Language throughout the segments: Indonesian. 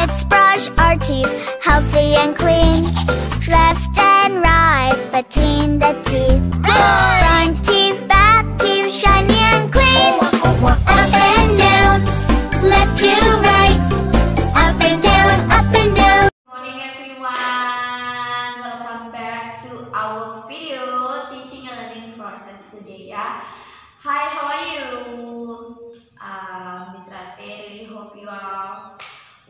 Let's brush our teeth, healthy and clean. Left and right between the teeth. Front teeth, back teeth, shiny and clean. Up and down, left to right. Up and down, up and down. morning everyone welcome back to our video teaching and learning process today ya hi how are you uh, Miss Rate really hope you are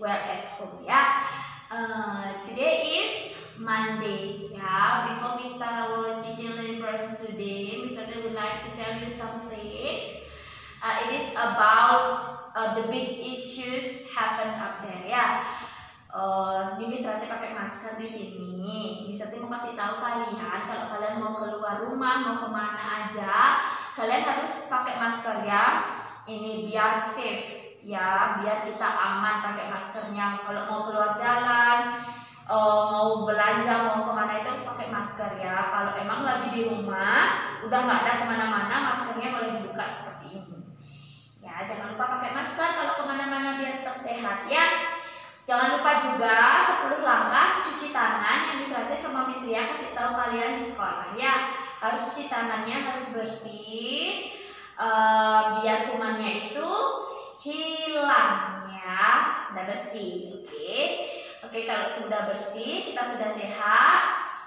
well at home ya. Uh, today is Monday ya. Before we start our teaching learning process today Miss Rate would like to tell you something. Uh, it is about uh, the big issues happen up there ya. Uh, ini pakai masker di sini. Rati mau kasih tahu kalian kalau kalian mau keluar rumah mau ke mana aja, kalian harus pakai masker ya. Ini biar safe ya, biar kita aman pakai maskernya. Kalau mau keluar jalan, uh, mau belanja mau ke mana itu harus pakai masker ya. Kalau emang lagi di rumah, udah nggak ada ke mana-mana, maskernya boleh dibuka seperti ini. Ya, jangan lupa pakai masker kalau ke mana-mana biar tetap sehat ya. Jangan lupa juga 10 langkah cuci tangan yang disertai sama Miss kasih tahu kalian di sekolah ya. Harus cuci tangannya harus bersih eh, biar kumannya itu hilang. Sudah bersih, oke. Oke, kalau sudah bersih, kita sudah sehat.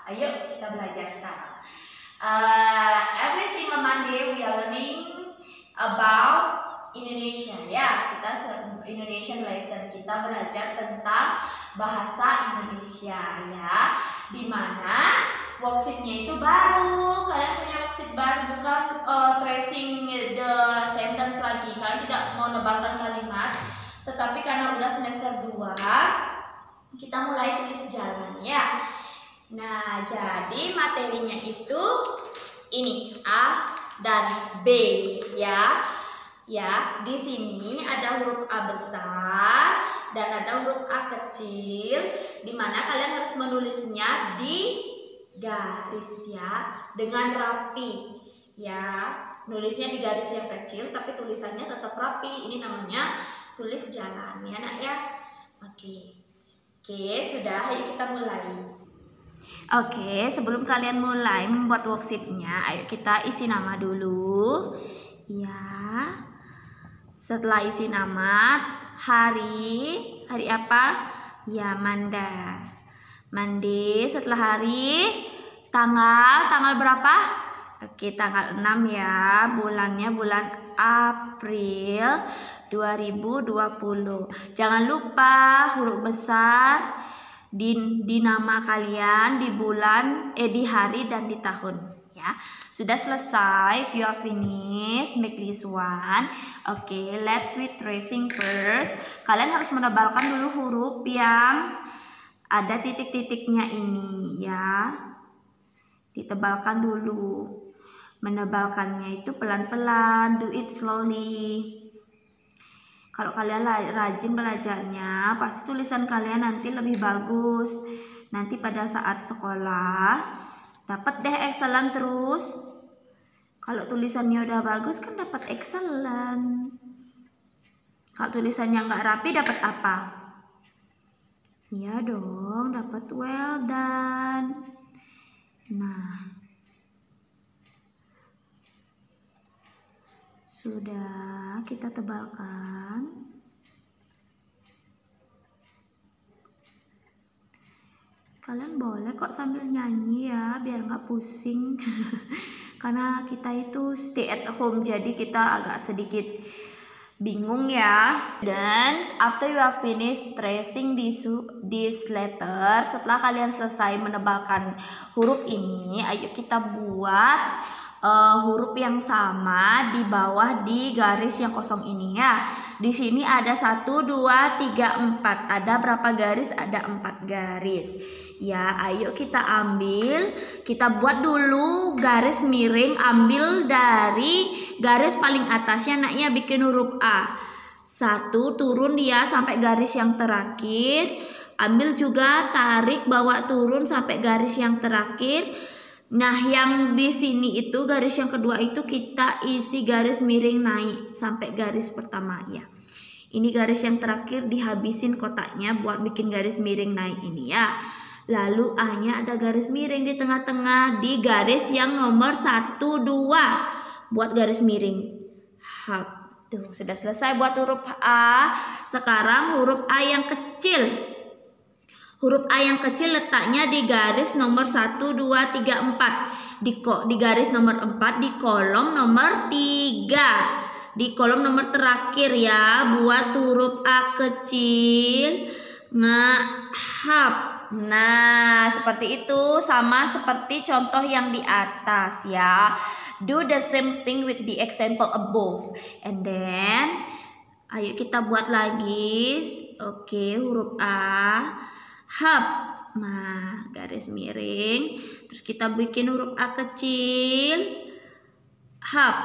Ayo kita belajar sekarang. Eh, every single Monday we are learning about Indonesia. Ya kita Indonesian lesson. Kita belajar tentang bahasa Indonesia ya. Di mana worksheetnya itu baru. Kalian punya worksheet baru bukan uh, tracing the sentence lagi. Kalian tidak mau nebalkan kalimat tetapi karena udah semester 2 kita mulai tulis jalan ya nah jadi materinya itu ini A dan B ya Ya, di sini ada huruf A besar dan ada huruf A kecil, di mana kalian harus menulisnya di garis ya, dengan rapi. Ya, nulisnya di garis yang kecil, tapi tulisannya tetap rapi. Ini namanya tulis jalan ya, nak ya. Oke, oke, sudah. Ayo kita mulai. Oke, sebelum kalian mulai membuat worksheetnya, ayo kita isi nama dulu. Ya. Setelah isi nama, hari, hari apa? Ya, Manda. Mandi, setelah hari, tanggal, tanggal berapa? Oke, tanggal 6 ya. Bulannya bulan April 2020. Jangan lupa huruf besar di, di nama kalian di bulan, eh di hari dan di tahun ya. Sudah selesai, if you are finished, make this one. Oke, okay, let's be tracing first. Kalian harus menebalkan dulu huruf yang ada titik-titiknya ini ya. Ditebalkan dulu. Menebalkannya itu pelan-pelan, do it slowly. Kalau kalian rajin belajarnya, pasti tulisan kalian nanti lebih bagus. Nanti pada saat sekolah, dapat deh excellent terus. Kalau tulisannya udah bagus kan dapat excellent kalau tulisannya nggak rapi dapat apa? Iya dong dapat well done. Nah sudah kita tebalkan. Kalian boleh kok sambil nyanyi ya biar nggak pusing. Karena kita itu stay at home jadi kita agak sedikit bingung ya. Dan after you have finished tracing this this letter setelah kalian selesai menebalkan huruf ini ayo kita buat uh, huruf yang sama di bawah di garis yang kosong ini ya. Di sini ada satu, dua, tiga, empat. Ada berapa garis? Ada empat garis. Ya, ayo kita ambil, kita buat dulu garis miring, ambil dari garis paling atasnya, naknya bikin huruf A. Satu, turun dia sampai garis yang terakhir. Ambil juga, tarik, bawa turun sampai garis yang terakhir. Nah, yang di sini itu garis yang kedua itu kita isi garis miring naik sampai garis pertama ya. Ini garis yang terakhir dihabisin kotaknya buat bikin garis miring naik ini ya. Lalu A-nya ada garis miring di tengah-tengah di garis yang nomor 1 2 buat garis miring. Hap. Tuh, sudah selesai buat huruf A. Sekarang huruf A yang kecil. Huruf A yang kecil letaknya di garis nomor 1, 2, 3, 4. Di, di garis nomor 4 di kolom nomor 3 di kolom nomor terakhir ya buat huruf A kecil ngahap Nah, seperti itu sama seperti contoh yang di atas ya. Do the same thing with the example above. And then ayo kita buat lagi. Oke, huruf A. Hap. Nah, garis miring. Terus kita bikin huruf A kecil. Hap.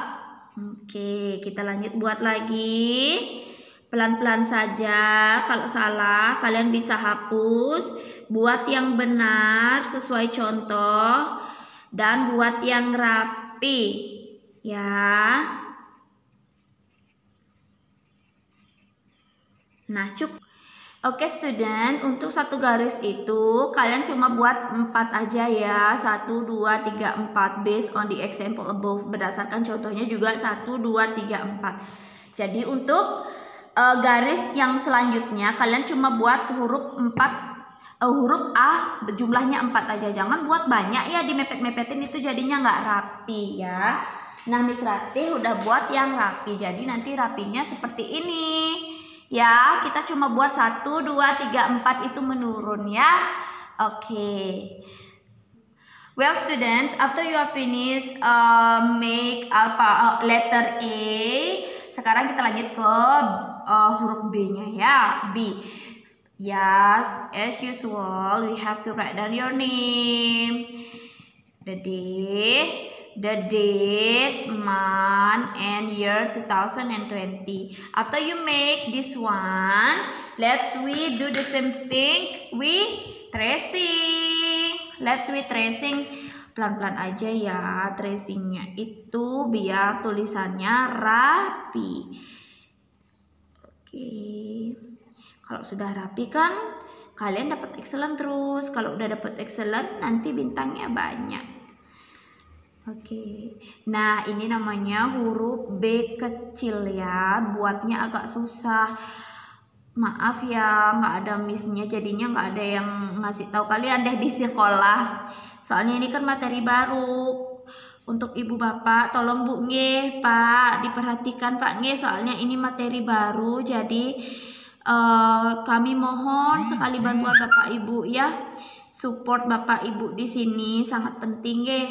Oke, kita lanjut buat lagi. Pelan-pelan saja. Kalau salah, kalian bisa hapus. Buat yang benar sesuai contoh dan buat yang rapi. Ya. Nah, cukup. Oke student, untuk satu garis itu kalian cuma buat empat aja ya. satu dua tiga empat based on the example above. Berdasarkan contohnya juga satu dua tiga empat Jadi untuk uh, garis yang selanjutnya kalian cuma buat huruf empat uh, huruf A jumlahnya empat aja. Jangan buat banyak ya di mepet-mepetin itu jadinya nggak rapi ya. Nah Miss udah buat yang rapi. Jadi nanti rapinya seperti ini. Ya, kita cuma buat 1, 2, 3, 4 itu menurun ya. Oke. Okay. Well students, after you are finished uh, make alpha uh, letter A, sekarang kita lanjut ke uh, huruf B-nya ya. B. Yes, as usual, we have to write down your name. The the date, month, and year 2020. After you make this one, let's we do the same thing we tracing. Let's we tracing pelan-pelan aja ya tracingnya itu biar tulisannya rapi. Oke, kalau sudah rapi kan kalian dapat excellent terus. Kalau udah dapat excellent nanti bintangnya banyak. Oke, nah ini namanya huruf B kecil ya, buatnya agak susah. Maaf ya, nggak ada missnya, jadinya nggak ada yang ngasih tahu kalian deh di sekolah. Soalnya ini kan materi baru. Untuk ibu bapak, tolong bu nge, pak, diperhatikan pak nge, soalnya ini materi baru, jadi uh, kami mohon sekali bantuan bapak ibu ya support bapak ibu di sini sangat penting ya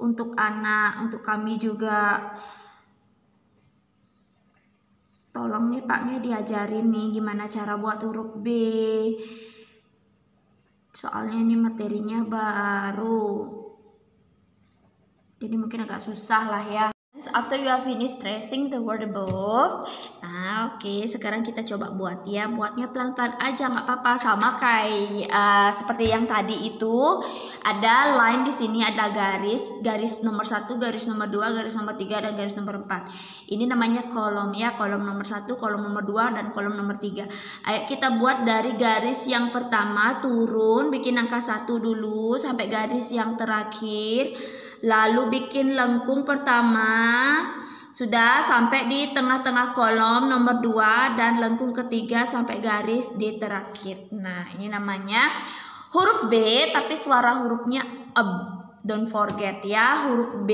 untuk anak, untuk kami juga. Tolong nih Pak nih diajarin nih gimana cara buat huruf B. Soalnya ini materinya baru. Jadi mungkin agak susah lah ya. After you have finished tracing the word above, nah oke sekarang kita coba buat ya. Buatnya pelan-pelan aja nggak apa-apa sama kayak uh, seperti yang tadi itu ada line di sini ada garis, garis nomor satu, garis nomor dua, garis nomor tiga dan garis nomor empat. Ini namanya kolom ya, kolom nomor satu, kolom nomor dua dan kolom nomor tiga. Ayo kita buat dari garis yang pertama turun, bikin angka satu dulu sampai garis yang terakhir lalu bikin lengkung pertama sudah sampai di tengah-tengah kolom nomor 2 dan lengkung ketiga sampai garis di terakhir. Nah, ini namanya huruf B tapi suara hurufnya eb. Don't forget ya, huruf B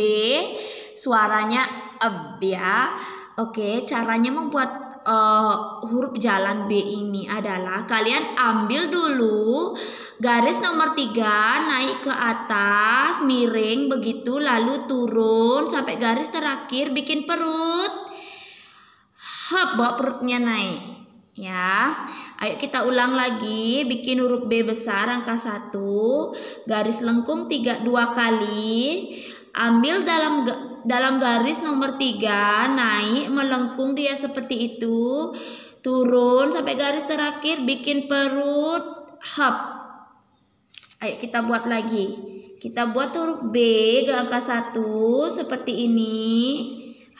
suaranya eb ya. Oke, caranya membuat uh, huruf jalan B ini adalah kalian ambil dulu garis nomor 3 naik ke atas miring begitu lalu turun sampai garis terakhir bikin perut. Hop bawa perutnya naik ya. Ayo kita ulang lagi bikin huruf B besar angka 1 garis lengkung 3 dua kali ambil dalam dalam garis nomor 3 naik melengkung dia seperti itu turun sampai garis terakhir bikin perut hop ayo kita buat lagi. Kita buat huruf B ke angka 1 seperti ini.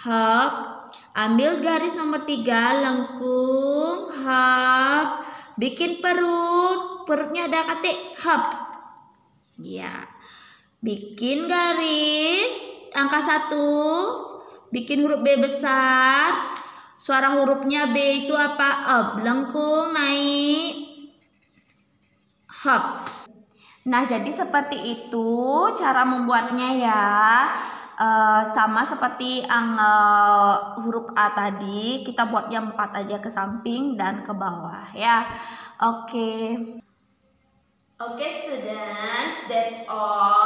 Hop Ambil garis nomor tiga, lengkung, hap, bikin perut, perutnya ada kate, hap. Ya, bikin garis, angka satu, bikin huruf B besar, suara hurufnya B itu apa? Up, lengkung, naik, hap. Nah, jadi seperti itu cara membuatnya ya. Uh, sama seperti ang huruf A tadi kita buatnya empat aja ke samping dan ke bawah ya oke okay. oke okay, students that's all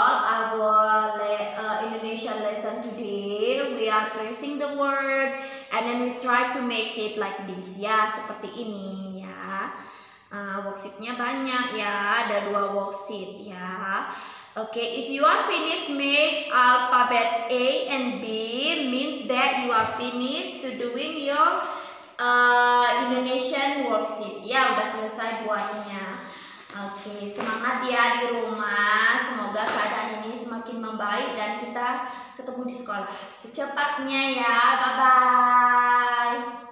Indonesian lesson today. We are tracing the word and then we try to make it like this. Ya seperti ini ya. Uh, worksheetnya banyak ya. Ada dua worksheet ya. Okay, if you are finished make alphabet A and B means that you are finished to doing your uh, Indonesian worksheet. Ya, udah selesai buatnya. Oke, semangat ya di rumah. Semoga keadaan ini semakin membaik dan kita ketemu di sekolah secepatnya ya. Bye bye.